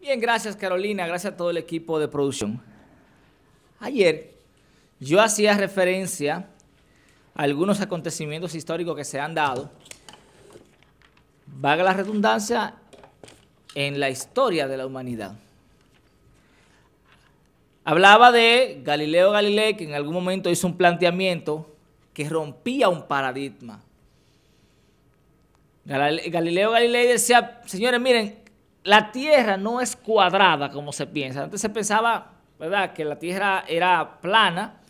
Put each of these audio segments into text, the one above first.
Bien, gracias Carolina, gracias a todo el equipo de producción. Ayer yo hacía referencia a algunos acontecimientos históricos que se han dado, vaga la redundancia, en la historia de la humanidad. Hablaba de Galileo Galilei, que en algún momento hizo un planteamiento que rompía un paradigma. Galileo Galilei decía, señores, miren, la Tierra no es cuadrada como se piensa. Antes se pensaba, ¿verdad?, que la Tierra era plana,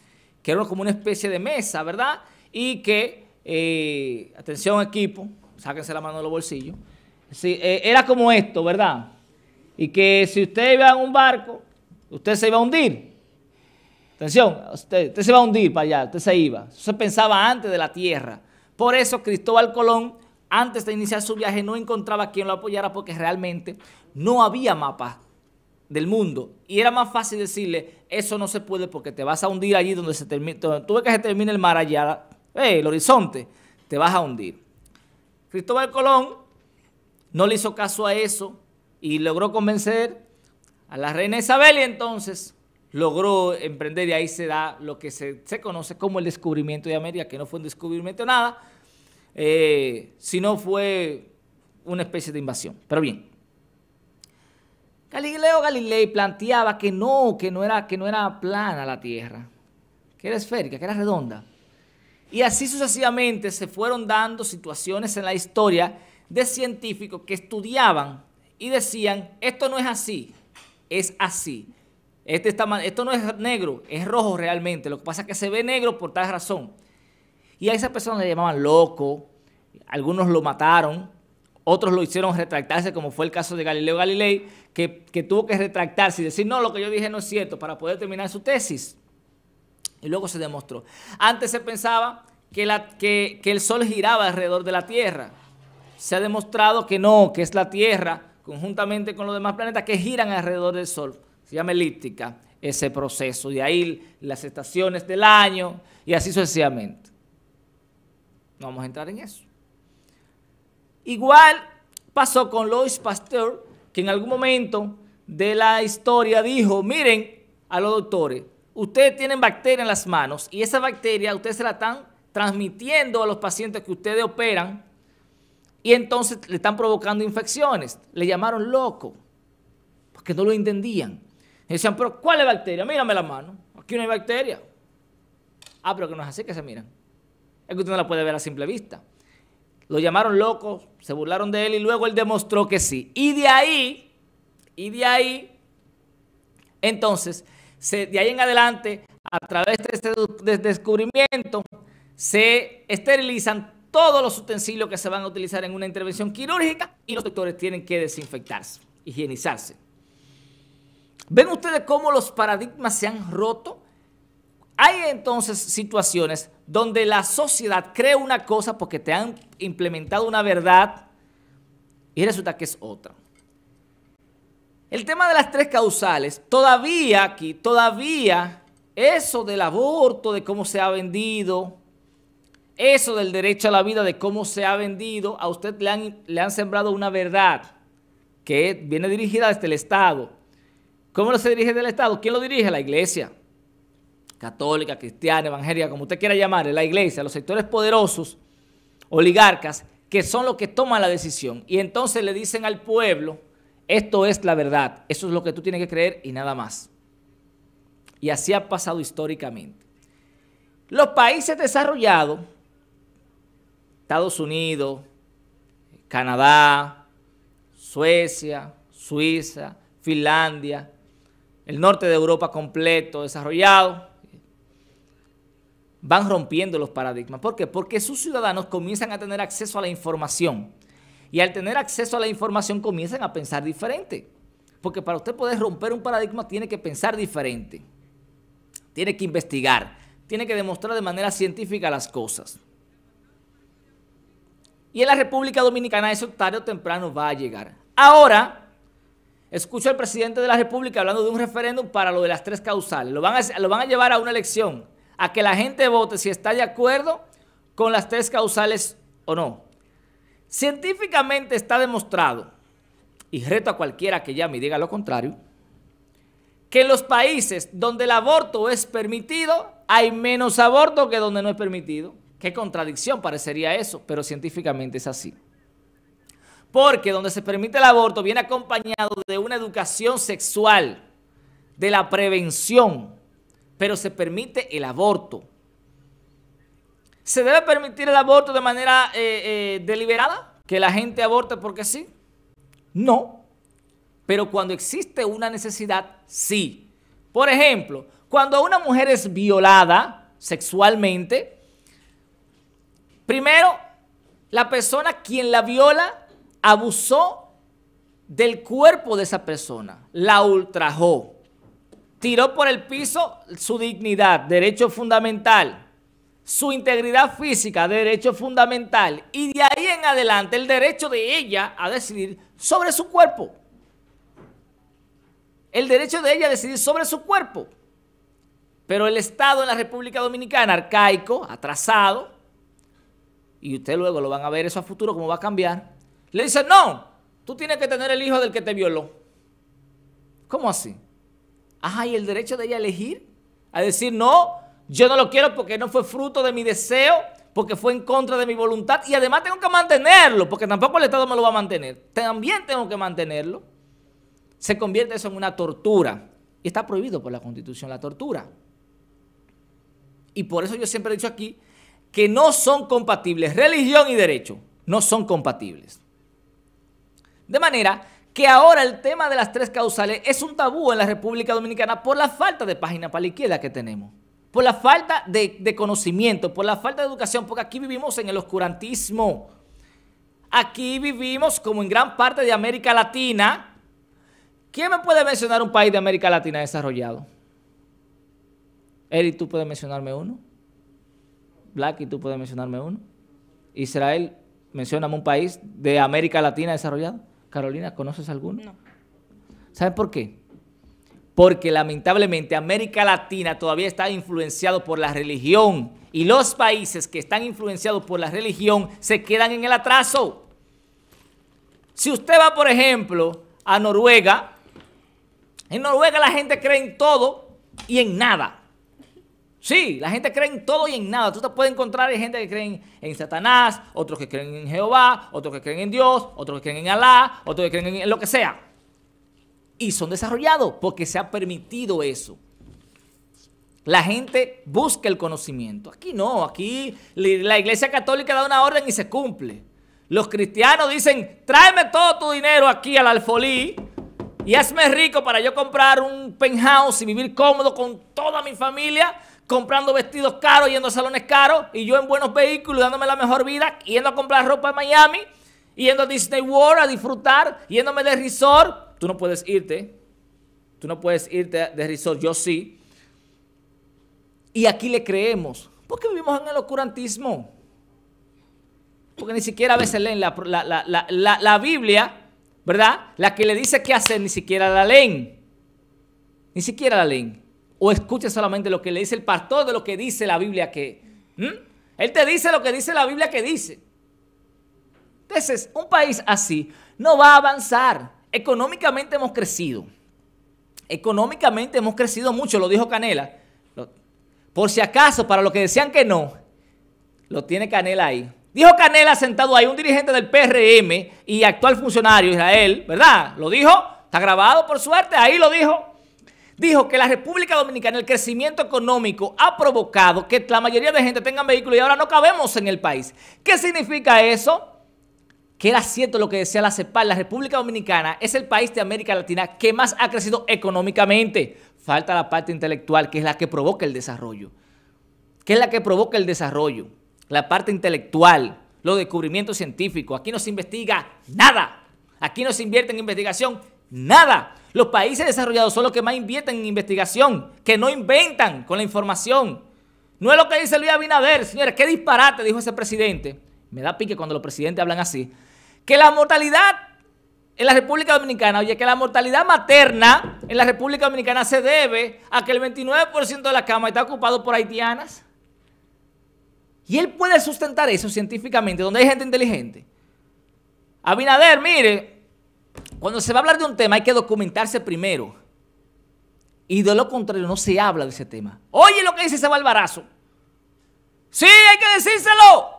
que era como una especie de mesa, ¿verdad? Y que, eh, atención equipo, sáquense la mano de los bolsillos, eh, era como esto, ¿verdad? Y que si usted iba en un barco, usted se iba a hundir. Atención, usted, usted se iba a hundir para allá, usted se iba. Eso se pensaba antes de la Tierra. Por eso Cristóbal Colón antes de iniciar su viaje no encontraba quien lo apoyara porque realmente no había mapa del mundo. Y era más fácil decirle, eso no se puede porque te vas a hundir allí donde se termina, tú que se termina el mar allá, el horizonte, te vas a hundir. Cristóbal Colón no le hizo caso a eso y logró convencer a la reina Isabel y entonces logró emprender y ahí se da lo que se, se conoce como el descubrimiento de América, que no fue un descubrimiento nada, eh, si no fue una especie de invasión. Pero bien, Galileo Galilei planteaba que no, que no era, que no era plana la Tierra, que era esférica, que era redonda. Y así sucesivamente se fueron dando situaciones en la historia de científicos que estudiaban y decían, esto no es así, es así. Este está, esto no es negro, es rojo realmente. Lo que pasa es que se ve negro por tal razón. Y a esa persona le llamaban loco, algunos lo mataron, otros lo hicieron retractarse, como fue el caso de Galileo Galilei, que, tuvo que retractarse y decir, no, lo que yo dije no es cierto, para poder terminar su tesis. Y luego se demostró. Antes se pensaba que, que el Sol giraba alrededor de la Tierra. Se ha demostrado que no, que es la Tierra, conjuntamente con los demás planetas, que giran alrededor del Sol. Se llama elíptica ese proceso. De ahí las estaciones del año y así sucesivamente. No vamos a entrar en eso. Igual pasó con Louis Pasteur, que en algún momento de la historia dijo, miren a los doctores, ustedes tienen bacterias en las manos y esa bacteria ustedes se la están transmitiendo a los pacientes que ustedes operan y entonces le están provocando infecciones. Le llamaron loco, porque no lo entendían. Y decían, pero ¿cuál es bacteria? Mírame la mano, aquí no hay bacteria. Ah, pero que no es así que se miran es que usted no la puede ver a simple vista. Lo llamaron loco, se burlaron de él y luego él demostró que sí. Y de ahí, y de ahí, entonces, de ahí en adelante, a través de este descubrimiento, se esterilizan todos los utensilios que se van a utilizar en una intervención quirúrgica y los doctores tienen que desinfectarse, higienizarse. ¿Ven ustedes cómo los paradigmas se han roto? Hay entonces situaciones donde la sociedad cree una cosa porque te han implementado una verdad y resulta que es otra. El tema de las tres causales, todavía aquí, todavía eso del aborto, de cómo se ha vendido, eso del derecho a la vida, de cómo se ha vendido, a usted le han, sembrado una verdad que viene dirigida desde el Estado. ¿Cómo se dirige del Estado? ¿Quién lo dirige? La iglesia católica, cristiana, evangélica, como usted quiera llamar, la iglesia, los sectores poderosos, oligarcas, que son los que toman la decisión. Y entonces le dicen al pueblo, esto es la verdad, eso es lo que tú tienes que creer y nada más. Y así ha pasado históricamente. Los países desarrollados, Estados Unidos, Canadá, Suecia, Suiza, Finlandia, el norte de Europa completo desarrollado, van rompiendo los paradigmas. ¿Por qué? Porque sus ciudadanos comienzan a tener acceso a la información. Y al tener acceso a la información comienzan a pensar diferente. Porque para usted poder romper un paradigma tiene que pensar diferente. Tiene que investigar. Tiene que demostrar de manera científica las cosas. Y en la República Dominicana eso tarde o temprano va a llegar. Ahora, escucho al presidente de la República hablando de un referéndum para lo de las tres causales. Lo van a, lo van a llevar a una elección a que la gente vote si está de acuerdo con las tres causales o no. Científicamente está demostrado, y reto a cualquiera que llame y diga lo contrario, que en los países donde el aborto es permitido, hay menos aborto que donde no es permitido. Qué contradicción parecería eso, pero científicamente es así. Porque donde se permite el aborto viene acompañado de una educación sexual, de la prevención, pero se permite el aborto. ¿Se debe permitir el aborto de manera eh, eh, deliberada? ¿Que la gente aborte porque sí? No. Pero cuando existe una necesidad, sí. Por ejemplo, cuando una mujer es violada sexualmente, primero, la persona quien la viola abusó del cuerpo de esa persona, la ultrajó, tiró por el piso su dignidad, derecho fundamental, su integridad física, derecho fundamental, y de ahí en adelante el derecho de ella a decidir sobre su cuerpo. El derecho de ella a decidir sobre su cuerpo. Pero el Estado en la República Dominicana, arcaico, atrasado, y usted luego lo van a ver eso a futuro, cómo va a cambiar, le dice, no, tú tienes que tener el hijo del que te violó. ¿Cómo así? Ajá, y el derecho de ella a elegir, a decir, no, yo no lo quiero porque no fue fruto de mi deseo, porque fue en contra de mi voluntad y además tengo que mantenerlo, porque tampoco el Estado me lo va a mantener. También tengo que mantenerlo. Se convierte eso en una tortura. Y está prohibido por la Constitución la tortura. Y por eso yo siempre he dicho aquí que no son compatibles. Religión y derecho no son compatibles. De manera que ahora el tema de las tres causales es un tabú en la República Dominicana por la falta de página para la izquierda que tenemos por la falta de, conocimiento, por la falta de educación, porque aquí vivimos en el oscurantismo. Aquí vivimos como en gran parte de América Latina. ¿Quién me puede mencionar un país de América Latina desarrollado? Eric, ¿tú puedes mencionarme uno? Blacky, ¿tú puedes mencionarme uno? Israel, mencioname un país de América Latina desarrollado. Carolina, ¿conoces alguno? No. ¿Saben por qué? porque lamentablemente América Latina todavía está influenciado por la religión y los países que están influenciados por la religión se quedan en el atraso. Si usted va, por ejemplo, a Noruega, en Noruega la gente cree en todo y en nada. Sí, la gente cree en todo y en nada. Tú te puedes encontrar gente que creen en Satanás, otros que creen en Jehová, otros que creen en Dios, otros que creen en Alá, otros que creen en lo que sea y son desarrollados porque se ha permitido eso. La gente busca el conocimiento. Aquí no, aquí la iglesia católica da una orden y se cumple. Los cristianos dicen, tráeme todo tu dinero aquí al alfolí y hazme rico para yo comprar un penthouse y vivir cómodo con toda mi familia, comprando vestidos caros, yendo a salones caros y yo en buenos vehículos, dándome la mejor vida, yendo a comprar ropa en Miami, yendo a Disney World a disfrutar, yéndome de resort Tú no puedes irte. Tú no puedes irte de resort. Yo sí. Y aquí le creemos. Porque vivimos en el oscurantismo. Porque ni siquiera a veces leen la, la, Biblia, ¿verdad? La que le dice qué hacer, ni siquiera la leen. Ni siquiera la leen. O escucha solamente lo que le dice el pastor de lo que dice la Biblia que... Él te dice lo que dice la Biblia que dice. Entonces, un país así no va a avanzar. Económicamente hemos crecido. Económicamente hemos crecido mucho, lo dijo Canela. Por si acaso, para los que decían que no, lo tiene Canela ahí. Dijo Canela sentado ahí, un dirigente del PRM y actual funcionario Israel, ¿verdad? Lo dijo, está grabado por suerte, ahí lo dijo. Dijo que la República Dominicana, el crecimiento económico ha provocado que la mayoría de gente tengan vehículos y ahora no cabemos en el país. ¿Qué significa eso? que era cierto lo que decía la CEPAL, la República Dominicana es el país de América Latina que más ha crecido económicamente. Falta la parte intelectual, que es la que provoca el desarrollo. ¿Qué es la que provoca el desarrollo? La parte intelectual, los descubrimientos científicos. Aquí no se investiga nada. Aquí no se invierte en investigación nada. Los países desarrollados son los que más invierten en investigación, que no inventan con la información. No es lo que dice Luis Abinader, señores, qué disparate dijo ese presidente. Me da pique cuando los presidentes hablan así que la mortalidad en la República Dominicana, oye, que la mortalidad materna en la República Dominicana se debe a que el 29% de la cama está ocupado por haitianas. Y él puede sustentar eso científicamente, donde hay gente inteligente. Abinader, mire, Cuando se va a hablar de un tema hay que documentarse primero. Y de lo contrario no se habla de ese tema. Oye lo que dice ese barbarazo. Sí, hay que decírselo.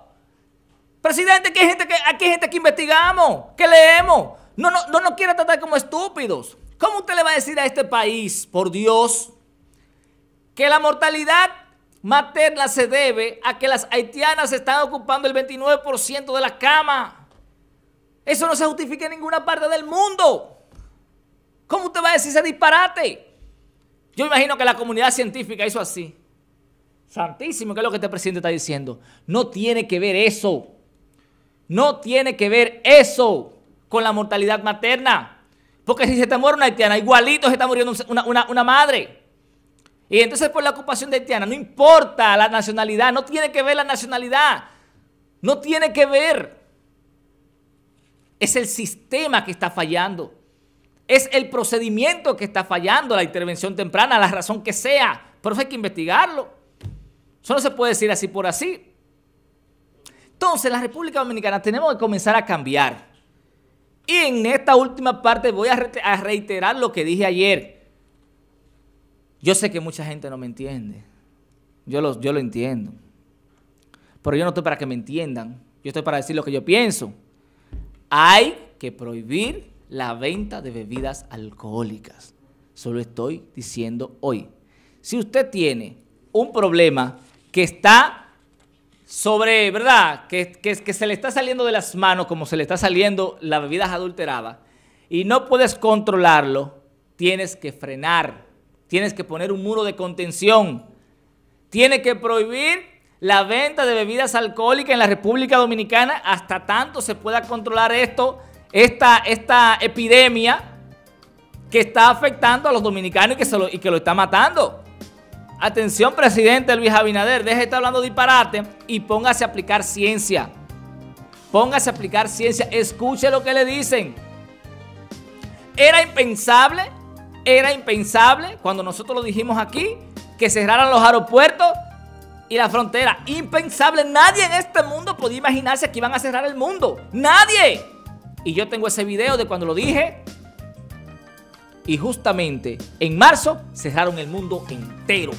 Presidente, aquí hay gente que, investigamos, que leemos. No, no, no nos quiere tratar como estúpidos. ¿Cómo usted le va a decir a este país, por Dios, que la mortalidad materna se debe a que las haitianas están ocupando el 29% de la cama? Eso no se justifica en ninguna parte del mundo. ¿Cómo usted va a decir ese disparate? Yo imagino que la comunidad científica hizo así. Santísimo, ¿qué es lo que este presidente está diciendo? No tiene que ver eso. No tiene que ver eso con la mortalidad materna. Porque si se te muere una haitiana, igualito se está muriendo una, madre. Y entonces por la ocupación de haitiana, no importa la nacionalidad, no tiene que ver la nacionalidad. No tiene que ver. Es el sistema que está fallando. Es el procedimiento que está fallando, la intervención temprana, la razón que sea. Pero eso hay que investigarlo. Eso no se puede decir así por así. Entonces, en la República Dominicana tenemos que comenzar a cambiar. Y en esta última parte voy a, reiterar lo que dije ayer. Yo sé que mucha gente no me entiende. Yo lo, yo lo entiendo. Pero yo no estoy para que me entiendan. Yo estoy para decir lo que yo pienso. Hay que prohibir la venta de bebidas alcohólicas. Solo estoy diciendo hoy. Si usted tiene un problema que está sobre, ¿verdad? Que, que, se le está saliendo de las manos como se le está saliendo las bebidas adulteradas y no puedes controlarlo, tienes que frenar, tienes que poner un muro de contención, tienes que prohibir la venta de bebidas alcohólicas en la República Dominicana hasta tanto se pueda controlar esto, esta, esta epidemia que está afectando a los dominicanos y que, lo, y que lo está matando. Atención, presidente Luis Abinader, deje de estar hablando disparate y póngase a aplicar ciencia. Póngase a aplicar ciencia, escuche lo que le dicen. Era impensable, era impensable cuando nosotros lo dijimos aquí, que cerraran los aeropuertos y la frontera. Impensable, nadie en este mundo podía imaginarse que iban a cerrar el mundo. Nadie. Y yo tengo ese video de cuando lo dije. Y justamente en marzo cerraron el mundo entero.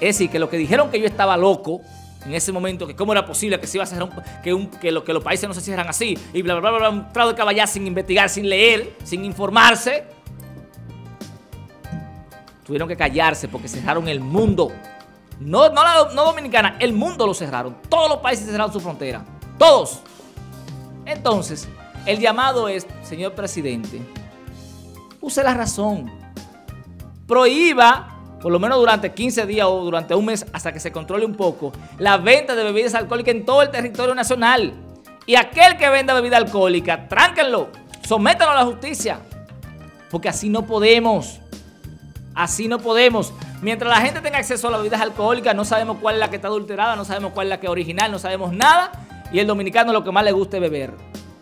Es decir, que lo que dijeron que yo estaba loco en ese momento, que cómo era posible que se iba a cerrar que, que, lo, que los países no se cierran así, y bla, bla, bla, bla, un trado de caballar sin investigar, sin leer, sin informarse. Tuvieron que callarse porque cerraron el mundo. No, no, la, Dominicana, el mundo lo cerraron. Todos los países cerraron su frontera. Todos. Entonces, el llamado es, señor presidente, use la razón. Prohíba por lo menos durante 15 días o durante un mes hasta que se controle un poco, la venta de bebidas alcohólicas en todo el territorio nacional. Y aquel que venda bebida alcohólica, tránquenlo, sométanlo a la justicia. Porque así no podemos. Así no podemos. Mientras la gente tenga acceso a las bebidas alcohólicas, no sabemos cuál es la que está adulterada, no sabemos cuál es la que es original, no sabemos nada. Y el dominicano lo que más le gusta es beber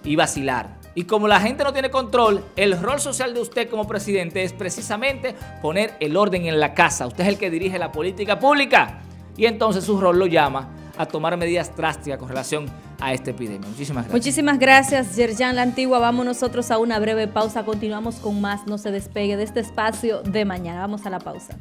y vacilar. Y como la gente no tiene control, el rol social de usted como presidente es precisamente poner el orden en la casa. Usted es el que dirige la política pública. Y entonces su rol lo llama a tomar medidas drásticas con relación a esta epidemia. Muchísimas gracias. Muchísimas gracias, Yerjan La Antigua. Vamos nosotros a una breve pausa. Continuamos con más. No se despegue de este espacio de mañana. Vamos a la pausa.